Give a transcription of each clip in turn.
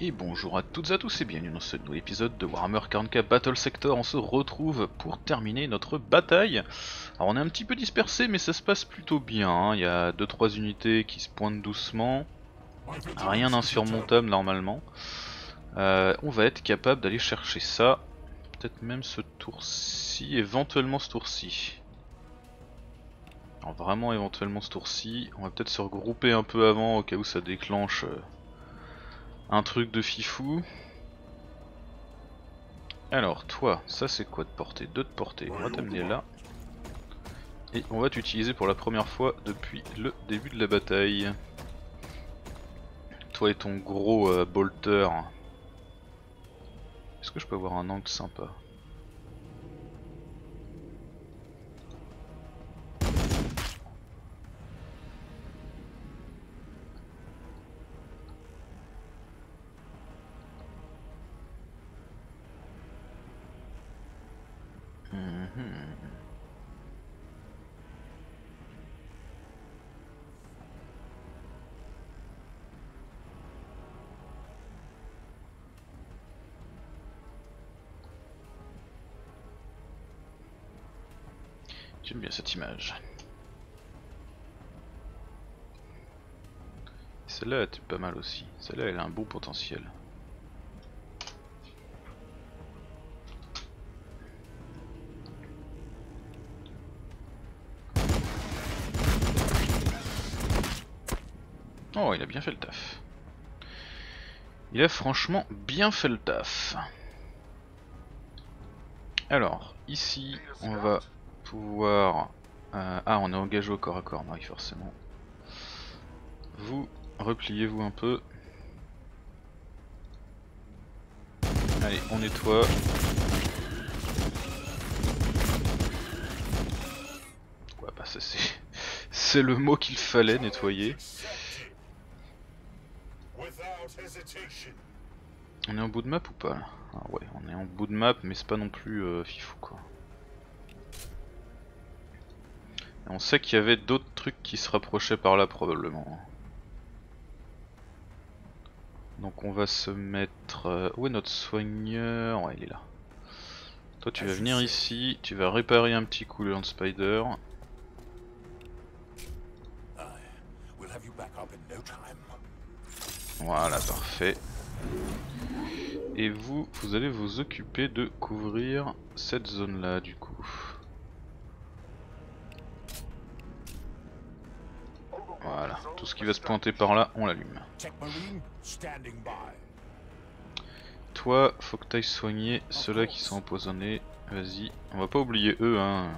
Et bonjour à toutes et à tous et bienvenue dans ce nouvel épisode de Warhammer 40k Battle Sector. On se retrouve pour terminer notre bataille. Alors on est un petit peu dispersé mais ça se passe plutôt bien. hein. Il y a 2-3 unités qui se pointent doucement. Rien d'insurmontable normalement. Euh, on va être capable d'aller chercher ça. Peut-être même ce tour-ci, éventuellement ce tour-ci. Alors vraiment éventuellement ce tour-ci. On va peut-être se regrouper un peu avant au cas où ça déclenche... euh, un truc de fifou. Alors toi, ça c'est quoi de portée Deux de portée, on va t'amener là. Et on va t'utiliser pour la première fois depuis le début de la bataille. Toi et ton gros euh, bolter. Est-ce que je peux avoir un angle sympa? Cette image. Celle-là était pas mal aussi. Celle-là elle a un bon potentiel. Oh, il a bien fait le taf. Il a franchement bien fait le taf. Alors, ici, on va pouvoir... euh, ah, on est engagé au corps à corps, oui, forcément. Vous, repliez-vous un peu. Allez, on nettoie. Ouais, bah ça c'est... C'est le mot qu'il fallait nettoyer. On est en bout de map ou pas là? Ah ouais, on est en bout de map mais c'est pas non plus euh, fifou quoi. Et on sait qu'il y avait d'autres trucs qui se rapprochaient par là probablement. Donc on va se mettre... euh, Où est notre soigneur? Ouais il est là. Toi tu vas venir ici, tu vas réparer un petit coup le Land Spider. Voilà, parfait. Et vous, vous allez vous occuper de couvrir cette zone là du coup. Tout ce qui va se pointer par là, on l'allume. Toi, faut que t'ailles soigner ceux-là qui sont empoisonnés. Vas-y, on va pas oublier eux hein.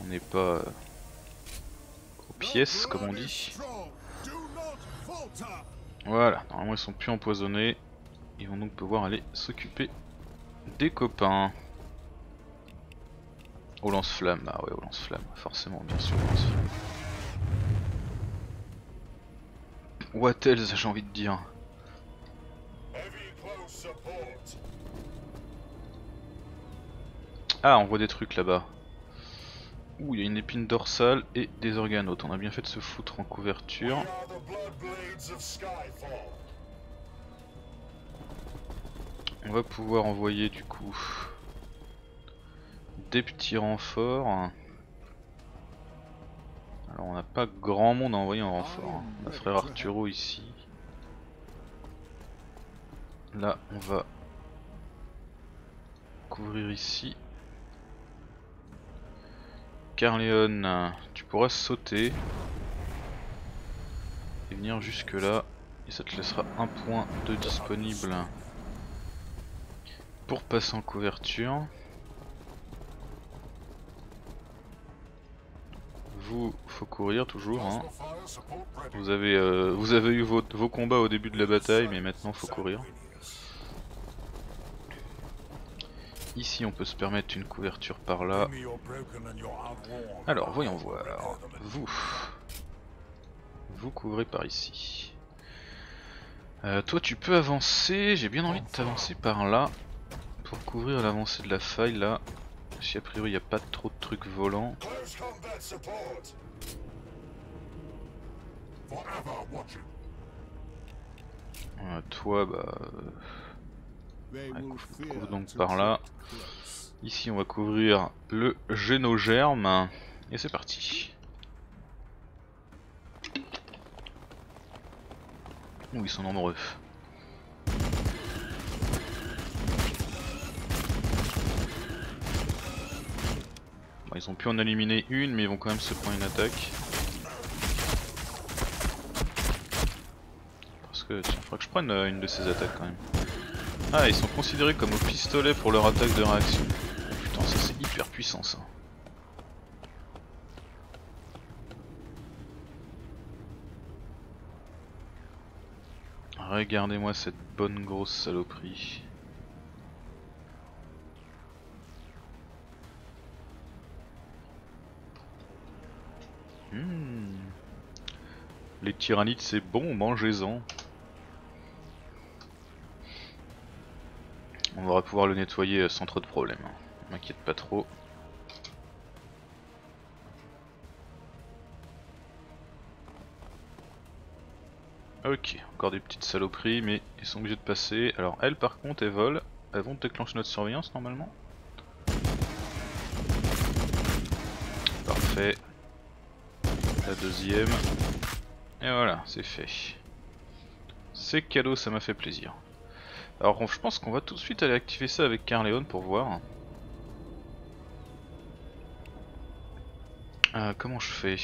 On n'est pas euh, aux pièces comme on dit. Voilà, normalement ils sont plus empoisonnés. Ils vont donc pouvoir aller s'occuper des copains. Au lance-flamme, ah ouais au lance-flamme, forcément bien sûr au lance-flamme. What else j'ai envie de dire. Ah on voit des trucs là-bas. Ouh il y a une épine dorsale et des organotes, on a bien fait de se foutre en couverture. On va pouvoir envoyer du coup des petits renforts. Alors on n'a pas grand monde à envoyer en renfort. hein. On a frère Arturo ici. Là on va couvrir ici. Carleon, tu pourras sauter et venir jusque là et ça te laissera un point de disponible pour passer en couverture. Vous, faut courir toujours. Hein. Vous avez, euh, vous avez eu vos, combats au début de la bataille, mais maintenant faut courir. Ici, on peut se permettre une couverture par là. Alors, voyons voir. Vous, vous couvrez par ici. Euh, toi, tu peux avancer. J'ai bien envie de t'avancer par là pour couvrir l'avancée de la faille là. Si a priori il n'y a pas trop de trucs volants. Euh, toi, bah. Ouais, donc par là. Ici, on va couvrir le génogerme. Et c'est parti. Ouh, ils sont nombreux. Ils ont pu en éliminer une, mais ils vont quand même se prendre une attaque. Parce que, tiens, faudra que je prenne euh, une de ces attaques quand même. Ah, ils sont considérés comme au pistolet pour leur attaque de réaction. Oh, putain, ça c'est hyper puissant ça. Regardez-moi cette bonne grosse saloperie. Les tyrannides c'est bon, mangez-en. On va pouvoir le nettoyer euh, sans trop de problème. hein. M'inquiète pas trop. Ok, encore des petites saloperies, mais ils sont obligés de passer. Alors elles par contre, elles volent. Elles vont déclencher notre surveillance normalement. Parfait. La deuxième. Et voilà, c'est fait. C'est cadeau, ça m'a fait plaisir. Alors je pense qu'on va tout de suite aller activer ça avec Carleon pour voir. Euh, comment je fais?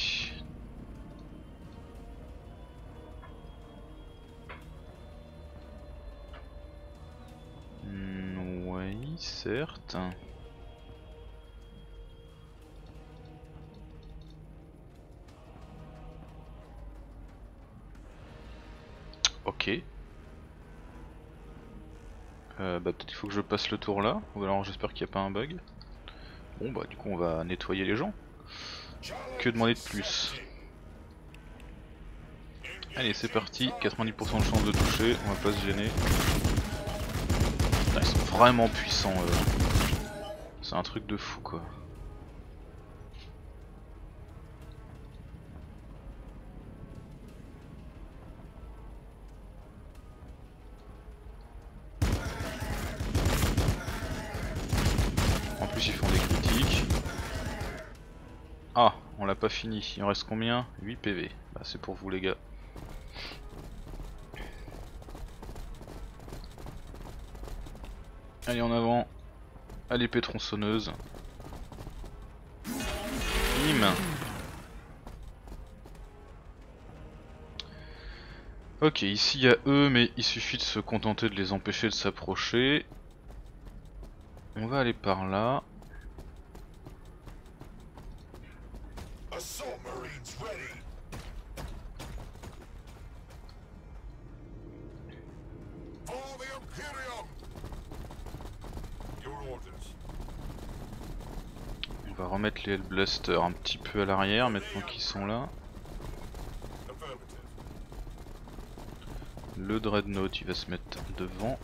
Hmm, Oui, certes. Ok. Euh, bah peut-être qu'il faut que je passe le tour là, ou alors j'espère qu'il n'y a pas un bug. Bon bah du coup on va nettoyer les gens. Que demander de plus? Allez c'est parti, 90% de chance de toucher, on va pas se gêner. Ils sont vraiment puissants. C'est un truc de fou quoi. Pas fini. Il en reste combien? 8 PV. Bah c'est pour vous les gars. Allez en avant. À l'épée tronçonneuse. Bim Ok, ici il y a eux, mais il suffit de se contenter de les empêcher de s'approcher. On va aller par là. Assault Marines ready. For the Imperium. Your orders. On va remettre les Hellblasters un petit peu à l'arrière maintenant qu'ils sont là. Le Dreadnought il va se mettre devant.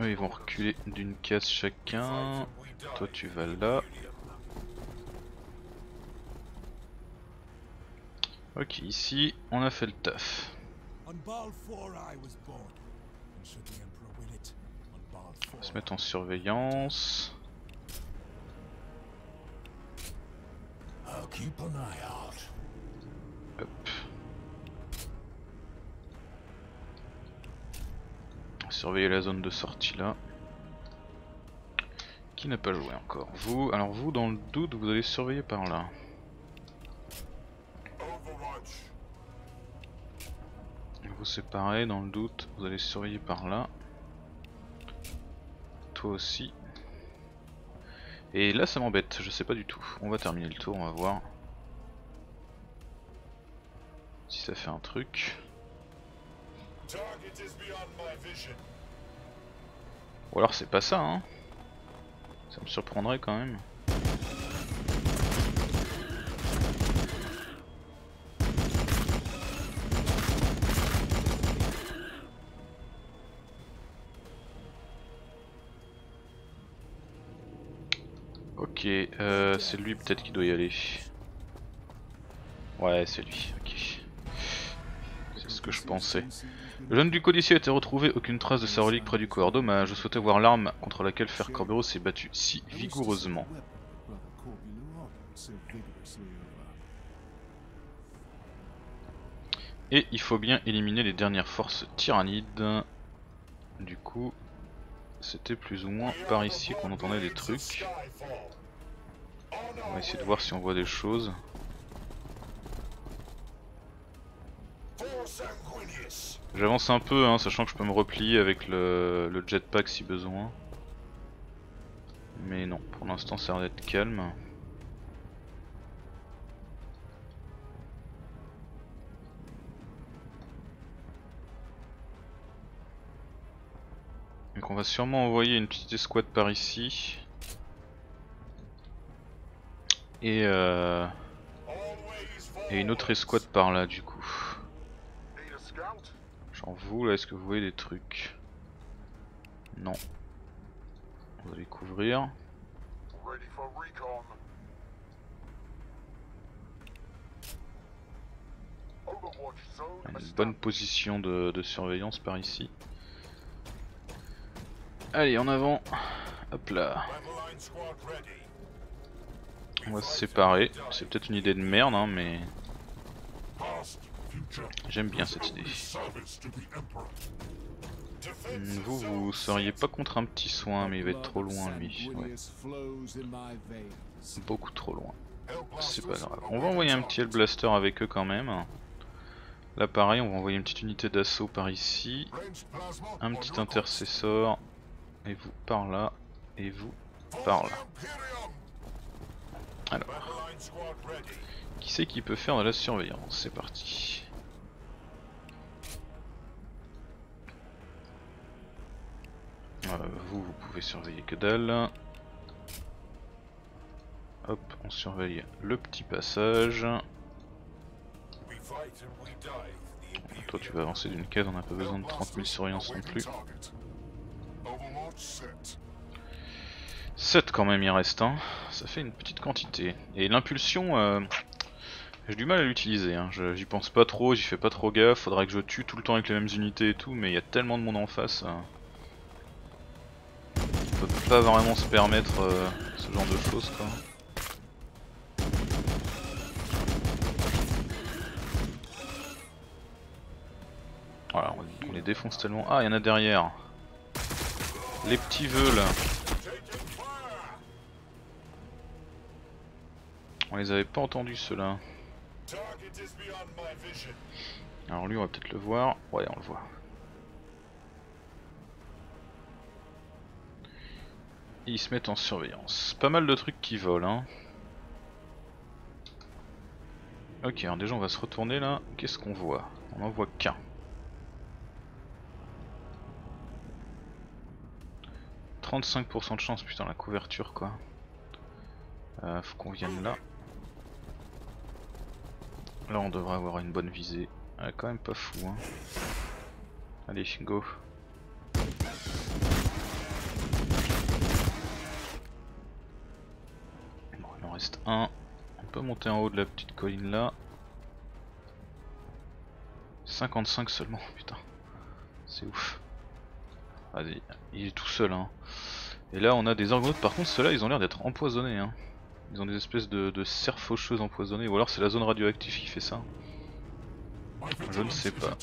Ils vont reculer d'une case chacun. Toi tu vas là. Ok ici on a fait le taf. On Baal 4 I was born. And should the Emperor will it, on Baal 4 On va se mettre en surveillance. I'll keep an. Surveiller la zone de sortie là. Qui n'a pas joué encore? Vous, alors vous dans le doute vous allez surveiller par là. Vous c'est pareil, dans le doute vous allez surveiller par là. Toi aussi. Et là ça m'embête, je sais pas du tout. On va terminer le tour, on va voir. Si ça fait un truc. Ou alors c'est pas ça hein. Ça me surprendrait quand même. Ok, euh, c'est lui peut-être qui doit y aller. Ouais, c'est lui, je pensais. Le jeune du codicier a été retrouvé, aucune trace de sa relique près du corps. Dommage, je souhaitais voir l'arme contre laquelle Fer Corberos s'est battu si vigoureusement. Et il faut bien éliminer les dernières forces tyrannides. Du coup, c'était plus ou moins par ici qu'on entendait des trucs. On va essayer de voir si on voit des choses. J'avance un peu, hein, sachant que je peux me replier avec le, jetpack si besoin. Mais non, pour l'instant ça a l'air d'être calme. Donc on va sûrement envoyer une petite escouade par ici. Et, euh, et une autre escouade par là du coup. Vous là, est-ce que vous voyez des trucs Non. On va les couvrir. Une bonne position de, de surveillance par ici. Allez, en avant. Hop là. On va se séparer. C'est peut-être une idée de merde, hein, mais... J'aime bien cette idée. Vous, vous seriez pas contre un petit soin, mais il va être trop loin lui. Beaucoup trop loin. C'est pas grave. On va envoyer un petit Hellblaster avec eux quand même. Là pareil, on va envoyer une petite unité d'assaut par ici. Un petit intercesseur. Et vous par là. Et vous par là. Alors. Qui c'est qui peut faire de la surveillance? C'est parti. Vous, vous pouvez surveiller que dalle. Hop, on surveille le petit passage. Toi tu vas avancer d'une case, on n'a pas besoin de 30 000 surveillances non plus. 7 quand même il reste, hein. ça fait une petite quantité. Et l'impulsion, euh, j'ai du mal à l'utiliser, hein. j'y pense pas trop, j'y fais pas trop gaffe, faudrait que je tue tout le temps avec les mêmes unités et tout, mais il y a tellement de monde en face. Euh, peut pas vraiment se permettre euh, ce genre de choses quoi. Voilà, on les défonce tellement. Ah, il y en a derrière. Les petits vœux là. On les avait pas entendus ceux-là. Alors lui on va peut-être le voir. Ouais on le voit. Ils se mettent en surveillance. Pas mal de trucs qui volent hein. Ok alors déjà on va se retourner là. Qu'est-ce qu'on voit? On en voit qu'un. 35% de chance, putain la couverture quoi. Euh, faut qu'on vienne là. Là on devrait avoir une bonne visée. Elle est quand même pas fou hein. Allez, go. On peut monter en haut de la petite colline là. 55 seulement, putain. C'est ouf. Vas-y, il est tout seul hein. Et là on a des argonautes, par contre ceux-là ils ont l'air d'être empoisonnés hein. Ils ont des espèces de, de cerfs faucheuses empoisonnées, ou alors c'est la zone radioactive qui fait ça. Je ne sais pas.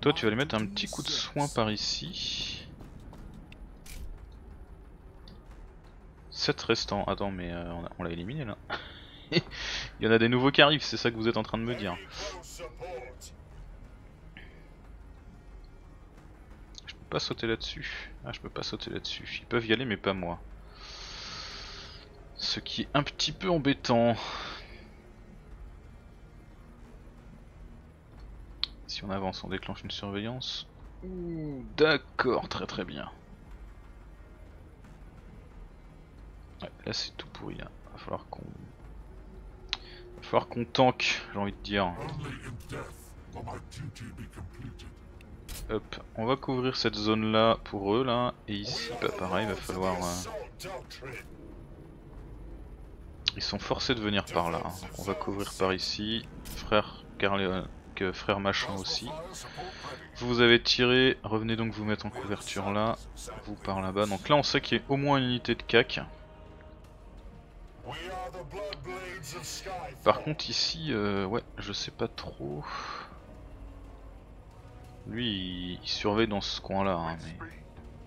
Toi tu vas lui mettre un petit coup de soin par ici. 7 restants, attends mais euh, on l'a éliminé là. Il y en a des nouveaux qui arrivent, c'est ça que vous êtes en train de me dire. Je peux pas sauter là-dessus. Ah je peux pas sauter là-dessus. Ils peuvent y aller mais pas moi. Ce qui est un petit peu embêtant. Si on avance, on déclenche une surveillance. D'accord, très très bien. Ouais, là c'est tout pourri. Va falloir qu'on. Va falloir qu'on tank, j'ai envie de dire. Hop, on va couvrir cette zone là pour eux là. Et ici, bah pareil, va falloir. Euh, Ils sont forcés de venir par là. hein. On va couvrir par ici. Frère Carle- que frère machin aussi. Vous avez tiré, revenez donc vous mettre en couverture là. Vous par là-bas. Donc là on sait qu'il y a au moins une unité de CAC. Par contre ici, euh, ouais, je sais pas trop. Lui, il, il surveille dans ce coin-là, hein,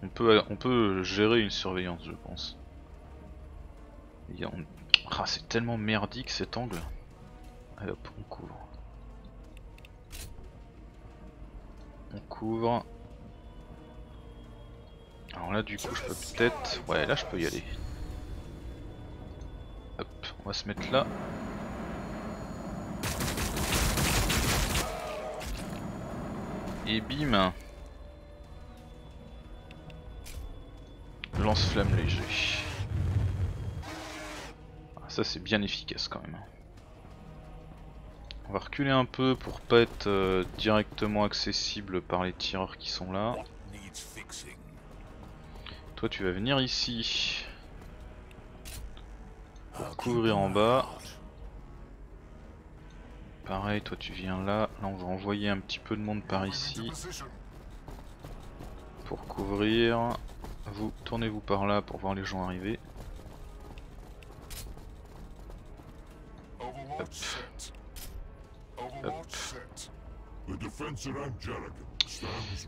on peut, gérer une surveillance, je pense. Ah, c'est tellement merdique cet angle. Allez hop, on couvre. On couvre. Alors là, du coup, je peux peut-être. Ouais, là, je peux y aller. On va se mettre là. Et bim Lance-flamme léger. Ah, ça c'est bien efficace quand même. On va reculer un peu pour pas être euh, directement accessible par les tireurs qui sont là. Toi tu vas venir ici Keep couvrir en bas. Pareil, toi tu viens là. Là on va envoyer un petit peu de monde par ici pour couvrir. Vous tournez-vous par là pour voir les gens arriver.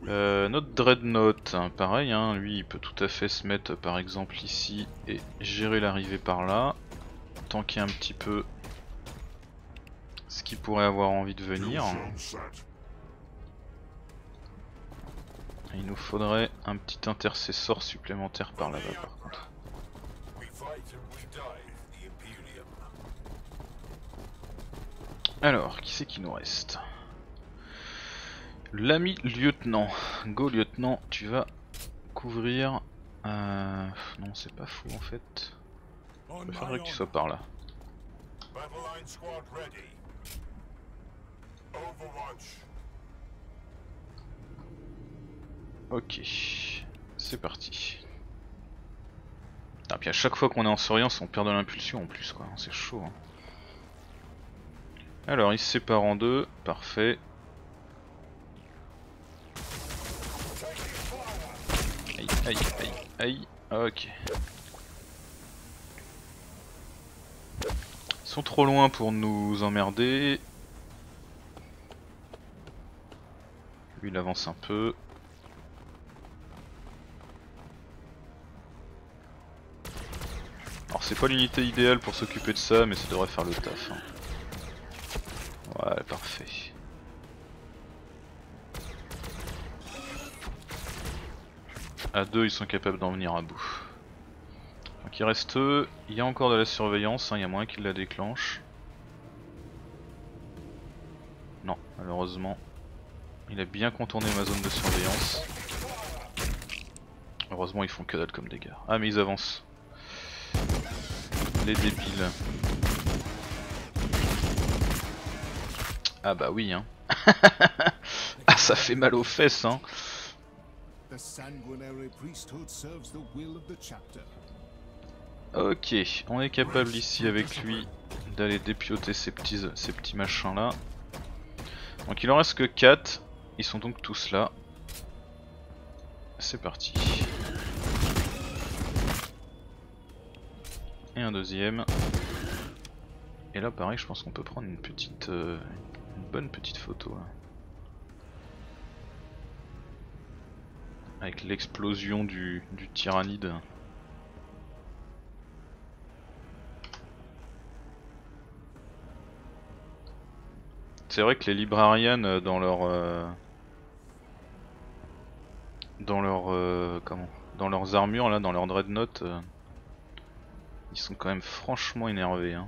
Euh, notre Dreadnought, hein, pareil, hein, lui il peut tout à fait se mettre par exemple ici et gérer l'arrivée par là, tanker un petit peu ce qui pourrait avoir envie de venir. Il nous faudrait un petit intercesseur supplémentaire par là-bas par contre. Alors, qui c'est qui nous reste? L'ami lieutenant. Go lieutenant, tu vas couvrir... Euh... Non, c'est pas fou en fait. On Il my faudrait que tu honor. sois par là. Ok, c'est parti. Ah, puis à chaque fois qu'on est en surveillance, on perd de l'impulsion en plus, quoi. C'est chaud. hein. Alors, il se sépare en deux, parfait. Aïe, aïe, aïe, aïe. Ok. Sont trop loin pour nous emmerder. Lui, il avance un peu. Alors c'est pas l'unité idéale pour s'occuper de ça, mais ça devrait faire le taf. hein. Ouais, parfait. À deux, ils sont capables d'en venir à bout. Donc il reste eux. Il y a encore de la surveillance, hein, il y a moyen qu'ils la déclenchent. Non, malheureusement. Il a bien contourné ma zone de surveillance. Heureusement, ils font que dalle comme dégâts. Ah, mais ils avancent. Les débiles. Ah bah oui hein. ah ça fait mal aux fesses hein. The sanguinary priesthood serves the will of the chapter. Ok, on est capable ici avec lui d'aller dépioter ces petits, machins là. Donc il en reste que 4, ils sont donc tous là. C'est parti. Et un deuxième. Et là pareil je pense qu'on peut prendre une petite... euh, une bonne petite photo. Avec l'explosion du, du tyrannide. C'est vrai que les librarians euh, dans leur euh, dans leur euh, comment dans leurs armures là, dans leur dreadnought, euh, ils sont quand même franchement énervés. Hein.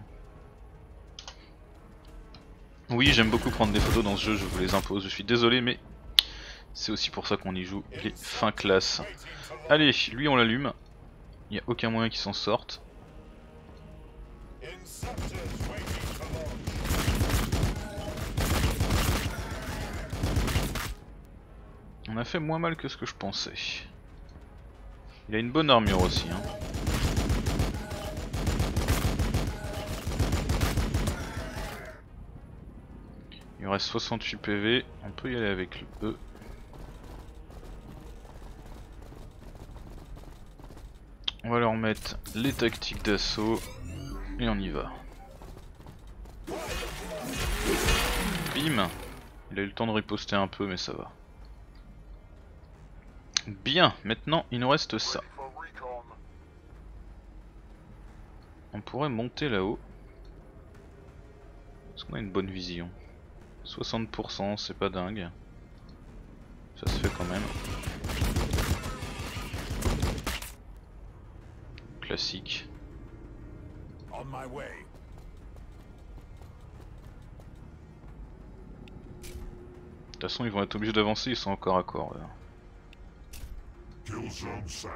Oui, j'aime beaucoup prendre des photos dans ce jeu, je vous les impose. Je suis désolé, mais c'est aussi pour ça qu'on y joue les fins classes. Allez, lui on l'allume. Il n'y a aucun moyen qu'il s'en sorte. On a fait moins mal que ce que je pensais. Il a une bonne armure aussi. Hein. Il reste 68 PV, on peut y aller avec le E. On va leur mettre les tactiques d'assaut et on y va. Bim Il a eu le temps de riposter un peu mais ça va. Bien, maintenant il nous reste ça. On pourrait monter là-haut. Est-ce qu'on a une bonne vision? 60%, c'est pas dingue. Ça se fait quand même. Classique. On my way. De toute façon, ils vont être obligés d'avancer, ils sont encore à corps. là. Kill zone set.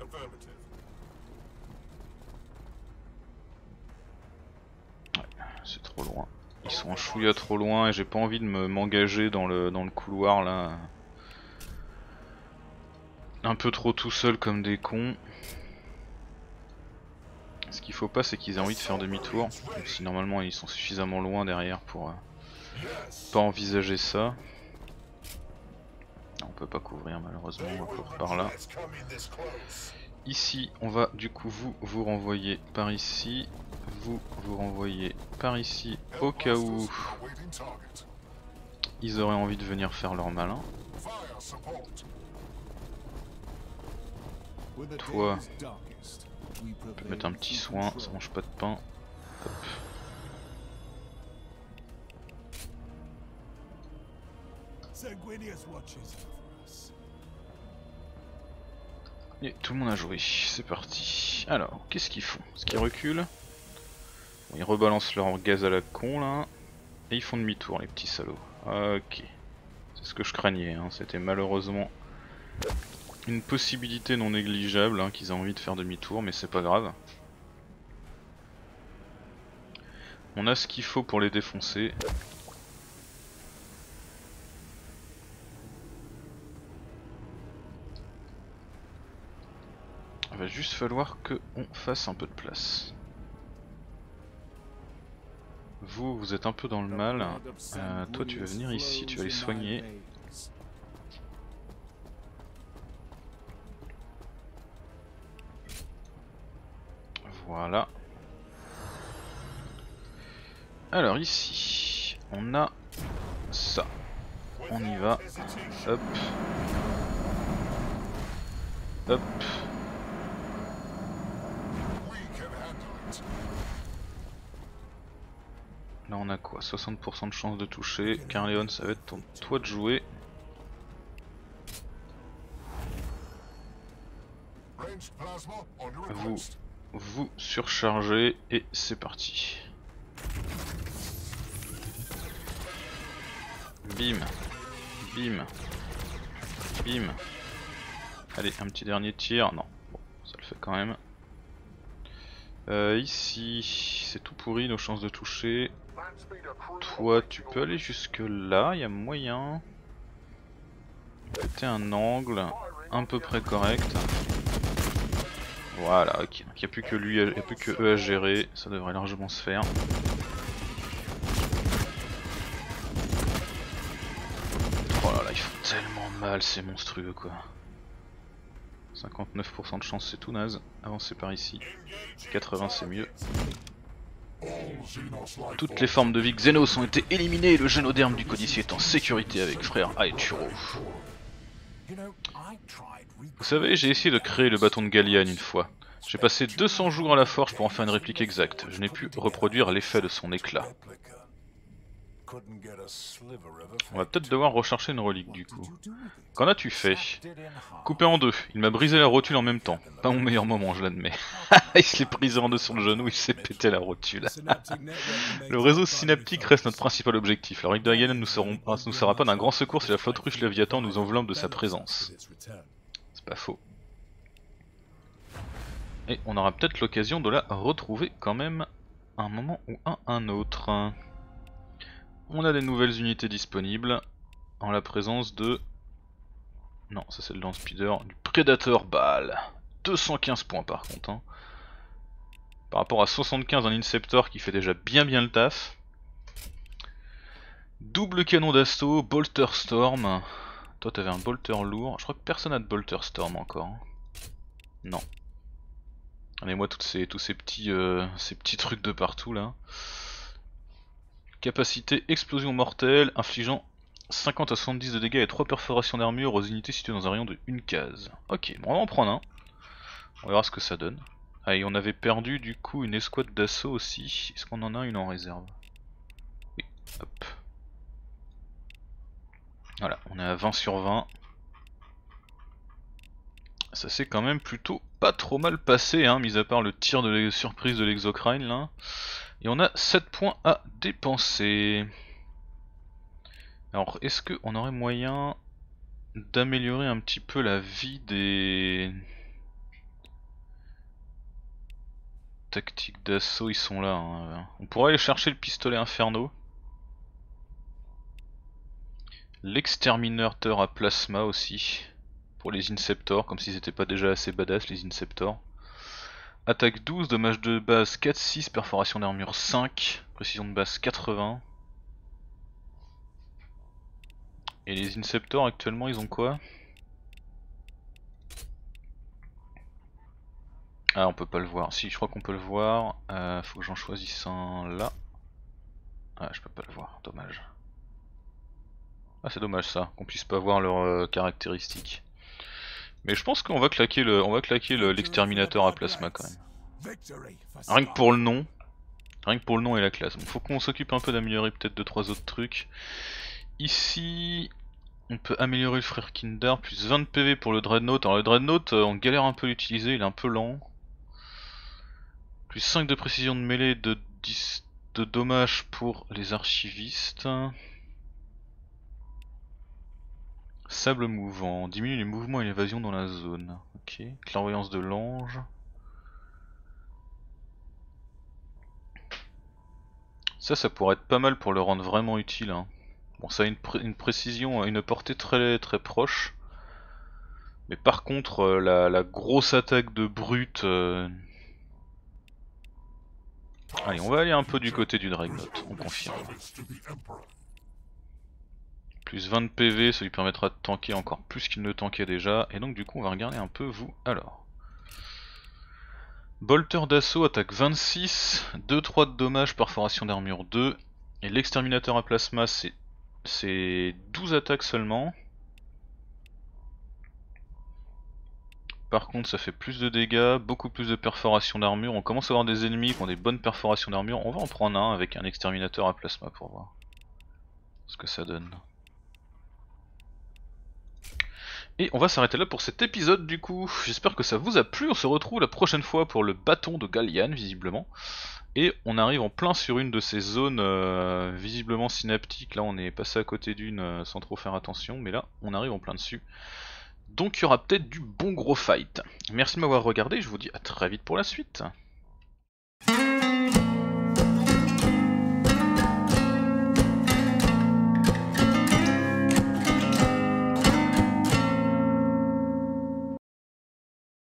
Affirmative. C'est trop loin. Ils sont en chouïa trop loin et j'ai pas envie de me m'engager dans le, dans le couloir là. Un peu trop tout seul comme des cons. Ce qu'il faut pas c'est qu'ils aient envie de faire demi-tour. Même Si normalement ils sont suffisamment loin derrière pour euh, pas envisager ça. On peut pas couvrir malheureusement, on va par là. Ici, on va du coup vous vous renvoyer par ici, vous vous renvoyer par ici au cas où ils auraient envie de venir faire leur malin. Toi, On peut mettre un petit soin, ça mange pas de pain. Hop. Et tout le monde a joué, c'est parti. Alors, qu'est-ce qu'ils font? Est-ce qu'ils reculent? Ils rebalancent leur gaz à la con là. Et ils font demi-tour les petits salauds. Ok. C'est ce que je craignais, hein. c'était malheureusement une possibilité non négligeable hein, qu'ils aient envie de faire demi-tour, mais c'est pas grave. On a ce qu'il faut pour les défoncer. Il va juste falloir que on fasse un peu de place. Vous, vous êtes un peu dans le mal. Euh, toi, tu vas venir ici, tu vas les soigner. Voilà. Alors ici, on a ça. On y va. Hop. Hop. Là on a quoi? 60% de chance de toucher. Carleon, ça va être ton toi de jouer. Vous, vous surchargez et c'est parti. Bim. Bim. Bim. Allez, un petit dernier tir. Non, bon, ça le fait quand même. Euh, ici, c'est tout pourri nos chances de toucher. Toi, tu peux aller jusque là, il y a moyen. Péter un angle à peu près correct. Voilà, ok. Il n'y a plus que lui, a plus que eux à gérer, ça devrait largement se faire. Oh là là, ils font tellement mal ces monstrueux quoi. 59% de chance, c'est tout naze. Avancez par ici. 80 c'est mieux. Toutes les formes de vie Xenos ont été éliminées et le génoderme du codicier est en sécurité avec frère Aeturo. Vous savez, j'ai essayé de créer le bâton de Gallian une fois. J'ai passé 200 jours à la forge pour en faire une réplique exacte. Je n'ai pu reproduire l'effet de son éclat. On va peut-être devoir rechercher une relique du coup. Qu'en as-tu fait? Coupé en deux. Il m'a brisé la rotule en même temps. Pas mon meilleur moment, je l'admets. il se l'est brisé en deux sur le genou, il s'est pété la rotule. Le réseau synaptique reste notre principal objectif. La relique de nous, seront- nous sera pas d'un grand secours si la flotte russe Léviathan nous enveloppe de sa présence. C'est pas faux. Et on aura peut-être l'occasion de la retrouver quand même un moment ou un autre. On a des nouvelles unités disponibles en la présence de... Non, ça c'est le lance speeder du Predator Baal. 215 points par contre. hein. Par rapport à 75 un Inceptor qui fait déjà bien bien le taf. double canon d'assaut, bolter storm. Toi t'avais un bolter lourd. Je crois que personne n'a de bolter storm encore. hein. Non. Allez moi toutes ces, tous ces petits, euh, ces petits trucs de partout là. Capacité explosion mortelle, infligeant 50 à 70 de dégâts et 3 perforations d'armure aux unités situées dans un rayon de une case. Ok, bon on va en prendre un. On verra ce que ça donne. Ah et on avait perdu du coup une escouade d'assaut aussi. Est-ce qu'on en a une en réserve? Oui, hop. Voilà, on est à 20 sur 20. Ça s'est quand même plutôt pas trop mal passé, hein, mis à part le tir de surprise de l'exocrine là. Et on a 7 points à dépenser. Alors, est-ce qu'on aurait moyen d'améliorer un petit peu la vie des tactiques d'assaut? Ils sont là. hein. On pourrait aller chercher le pistolet inferno. L'exterminateur à plasma aussi. Pour les Inceptors, comme s'ils n'étaient pas déjà assez badass les Inceptors. Attaque 12, dommage de base 4-6, perforation d'armure 5, précision de base 80. Et les Inceptors actuellement ils ont quoi? Ah on peut pas le voir, si je crois qu'on peut le voir, euh, faut que j'en choisisse un là. Ah je peux pas le voir, dommage. Ah c'est dommage ça, qu'on puisse pas voir leurs euh, caractéristiques. Mais je pense qu'on va claquer le, on va claquer le- l'exterminateur à plasma quand même. Rien que pour le nom, rien que pour le nom et la classe. Bon, faut qu'on s'occupe un peu d'améliorer peut-être deux trois autres trucs. Ici, on peut améliorer le frère Kindar, plus 20 de PV pour le Dreadnought. Alors le Dreadnought, euh, on galère un peu l'utiliser, il est un peu lent. Plus 5 de précision de mêlée, de 10 de dommages pour les archivistes. Sable mouvant, diminue les mouvements et l'évasion dans la zone. Ok, clairvoyance de l'ange. Ça, ça pourrait être pas mal pour le rendre vraiment utile. hein. Bon, ça a une, pré- une précision, une portée très très proche. Mais par contre, euh, la, la grosse attaque de brute. euh, Allez, on va aller un peu du côté du Dreadnought, on confirme. Plus 20 de PV, ça lui permettra de tanker encore plus qu'il ne tankait déjà. Et donc, du coup, on va regarder un peu vous. Alors. Bolter d'assaut attaque 26, 2-3 de dommages, perforation d'armure 2, et l'exterminateur à plasma c'est 12 attaques seulement. Par contre ça fait plus de dégâts, beaucoup plus de perforation d'armure, on commence à avoir des ennemis qui ont des bonnes perforations d'armure, on va en prendre un avec un exterminateur à plasma pour voir ce que ça donne. Et on va s'arrêter là pour cet épisode du coup. J'espère que ça vous a plu. On se retrouve la prochaine fois pour le bâton de Gallian visiblement. Et on arrive en plein sur une de ces zones euh, visiblement synaptiques. Là on est passé à côté d'une euh, sans trop faire attention. Mais là on arrive en plein dessus. Donc il y aura peut-être du bon gros fight. Merci de m'avoir regardé. Je vous dis à très vite pour la suite.